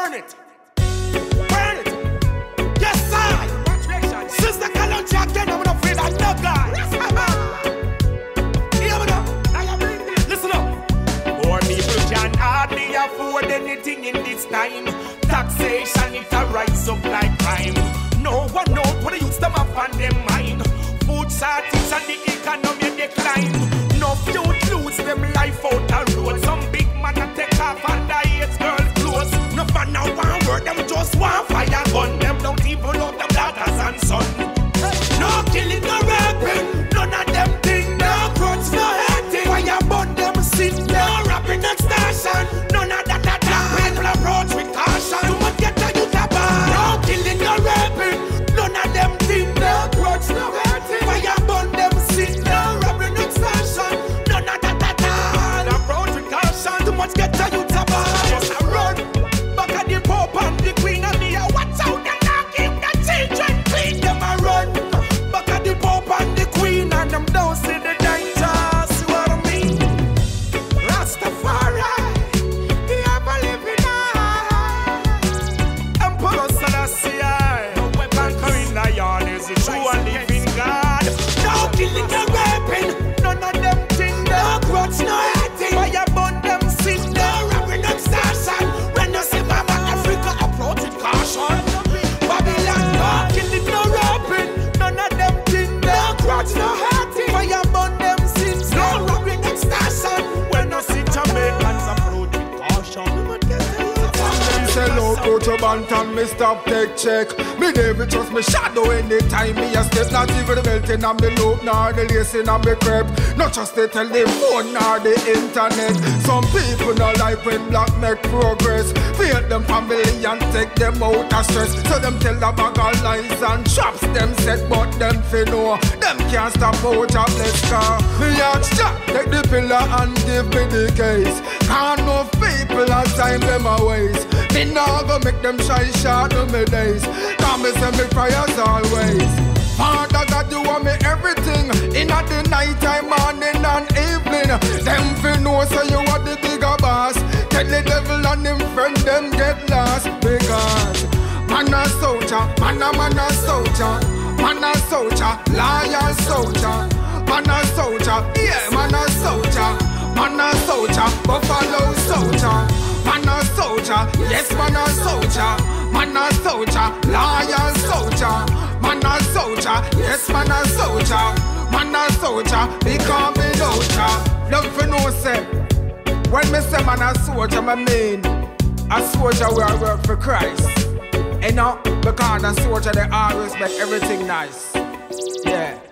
burn it. Burn it. Yes, sir. Sizzla Kalonji again, I'm not afraid of no guy. Listen up. Poor people can hardly afford anything in this time. Taxation it a rise up like crime. No one knows what the youths them up on them mind. Food shortage and the economy decline. To Bantam, me stop take check. Me never trust me shadow anytime me a step. Not even the belting on me loop, nor the lacing on me crepe. Not just the phone nor the internet. Some people not like when black make progress. Fear them family and take them out of stress. So them tell a bag of lies and traps them set, but them fi know them can't stop out of bless car. Me ask Jack, take the pillar and give me the case. Can't no and time them a waste. Me nah go make them shy short of me days. Come me send me prayers always. Father God, you want me everything. In the night time, morning and evening. Them fi know say you are the bigger boss. Tell the devil and him friend them get lost because man a soldier, man a man a soldier, man a soldier, lion soldier, man a soldier, yeah man a soldier, man a soldier, buffalo soldier. Man a soldier, yes man a soldier. Man a soldier, lion soldier. Man a soldier, yes man a soldier. Man a soldier, become me soldier. Don't for no say When me say man a soldier, me mean A soldier where work for Christ. You know, because a soldier they always make everything nice. Yeah